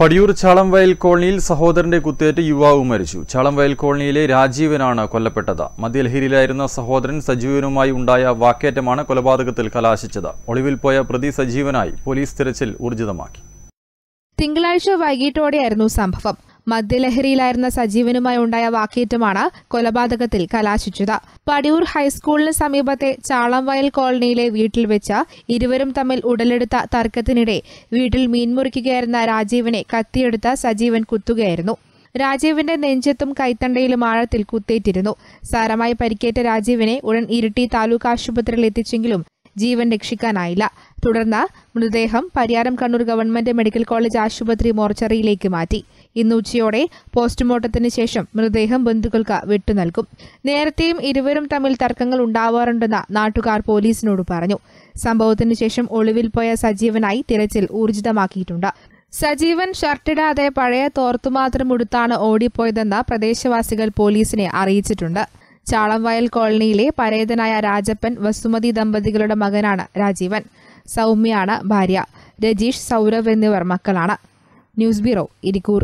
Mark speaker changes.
Speaker 1: പടിയൂർ ചാളംവയൽ കോളനിയിൽ സഹോദരന്റെ കുത്തേറ്റ് യുവാവ് മരിച്ചു. ചാളംവയൽ കോളനിയിലെ രാജീവനാണ് കൊല്ലപ്പെട്ടത്. മദ്യലഹരിയിലായിരുന്ന സഹോദരൻ സജീവനുമായി ഉണ്ടായ വാക്കേറ്റമാണ് കൊലപാതകത്തിൽ കലാശിച്ചത്. ഒളിവിൽ പോയ പ്രതി സജീവനായി പോലീസ് തിരച്ചിൽ ഊർജിതമാക്കി.
Speaker 2: തിങ്കളാഴ്ച വൈകിട്ടോടെയായിരുന്നു സംഭവം. മദ്യലഹരിയിലായിരുന്ന സജീവനുമായി ഉണ്ടായ വാക്കേറ്റമാണ് കൊലപാതകത്തിൽ കലാശിച്ചത്. പടിയൂർ ഹൈസ്കൂളിന് സമീപത്തെ ചാളംവയൽ കോളനിയിലെ വീട്ടിൽ വെച്ച് ഇരുവരും തമ്മിൽ ഉടലെടുത്ത തർക്കത്തിനിടെ വീട്ടിൽ മീൻ മുറിക്കുകയായിരുന്ന രാജീവിനെ കത്തിയെടുത്ത് സജീവൻ കുത്തുകയായിരുന്നു. രാജീവിന്റെ നെഞ്ചത്തും കൈത്തണ്ടയിലും ആഴത്തിൽ കുത്തേറ്റിരുന്നു. സാരമായി പരിക്കേറ്റ രാജീവിനെ ഉടൻ ഇരിട്ടി താലൂക്ക് ആശുപത്രിയിൽ എത്തിച്ചെങ്കിലും ജീവൻ രക്ഷിക്കാനായില്ല. തുടർന്ന് മൃതദേഹം Pariyaram Kannur government medical college ആശുപത്രി മോർച്ചറിയിലേക്ക് മാറ്റി. ഇന്ന് ഉച്ചയോടെ പോസ്റ്റ്മോർട്ടത്തിന് ശേഷം മൃതദേഹം ബന്ധുക്കൾക്ക് വിട്ടു നൽകും. നേരത്തെയും ഇരുവരും തമ്മിൽ തർക്കങ്ങൾ ഉണ്ടാവാറുണ്ടെന്ന് നാട്ടുകാർ പോലീസിനോട് പറഞ്ഞു. സംഭവത്തിന് ശേഷം ഒളിവിൽ പോയ സജീവനായി തിരച്ചിൽ ഊർജിതമാക്കിയിട്ടുണ്ട്. സജീവൻ ഷർട്ടിടാതെ പഴയ തോർത്തുമാത്രം ഉടുത്താണ് ഓടിപ്പോയതെന്ന് പ്രദേശവാസികൾ പോലീസിനെ അറിയിച്ചിട്ടുണ്ട്. ചാളംവയൽ കോളനിയിലെ പരേതനായ രാജപ്പൻ വസുമതി ദമ്പതികളുടെ മകനാണ് രാജീവൻ. സൗമ്യയാണ് ഭാര്യ. രജീഷ് സൗരവ് എന്നിവർ മക്കളാണ്. News bureau Irikkur